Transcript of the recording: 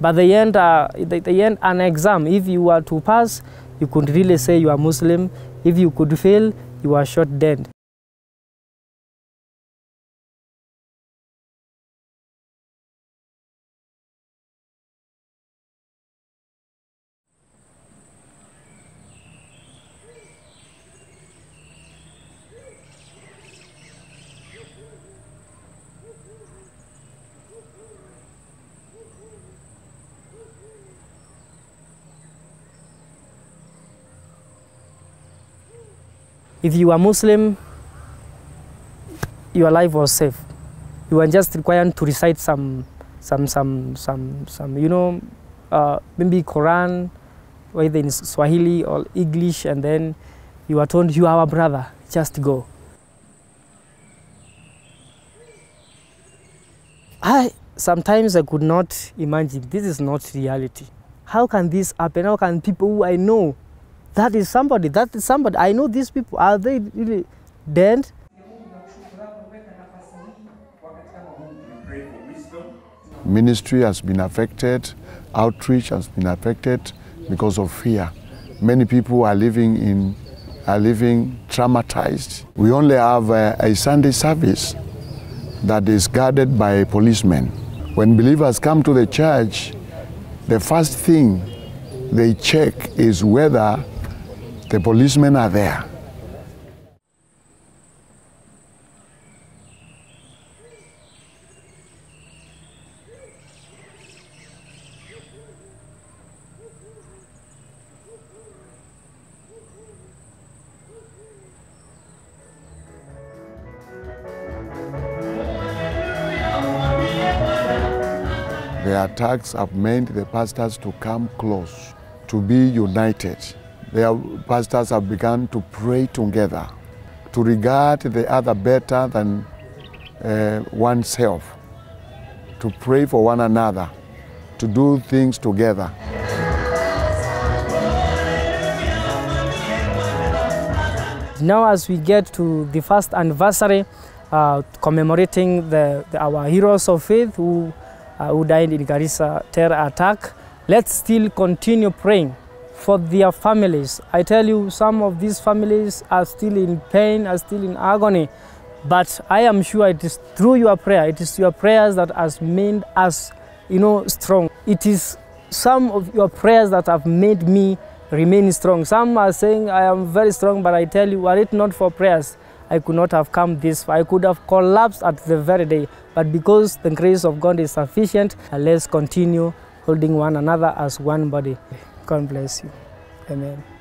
But they end, uh, they, they end an exam, if you were to pass, you could really say you are Muslim. If you could fail, you are shot dead. If you are Muslim, your life was safe. You were just required to recite some, some, some, some, some you know, uh, maybe Quran, whether in Swahili or English, and then you are told, you are our brother, just go. I sometimes I could not imagine this is not reality. How can this happen? How can people who I know that is somebody, that is somebody, I know these people, are they really dead? Ministry has been affected, outreach has been affected because of fear. Many people are living in are living traumatized. We only have a, a Sunday service that is guarded by policemen. When believers come to the church, the first thing they check is whether the policemen are there. The attacks have meant the pastors to come close, to be united. Their pastors have begun to pray together, to regard the other better than uh, oneself, to pray for one another, to do things together. Now, as we get to the first anniversary, uh, commemorating the, the, our heroes of faith who, uh, who died in Garissa terror attack, let's still continue praying for their families. I tell you, some of these families are still in pain, are still in agony, but I am sure it is through your prayer, it is your prayers that has made us, you know, strong. It is some of your prayers that have made me remain strong. Some are saying I am very strong, but I tell you, were it not for prayers, I could not have come this far. I could have collapsed at the very day. But because the grace of God is sufficient, let's continue holding one another as one body. God bless you. Amen.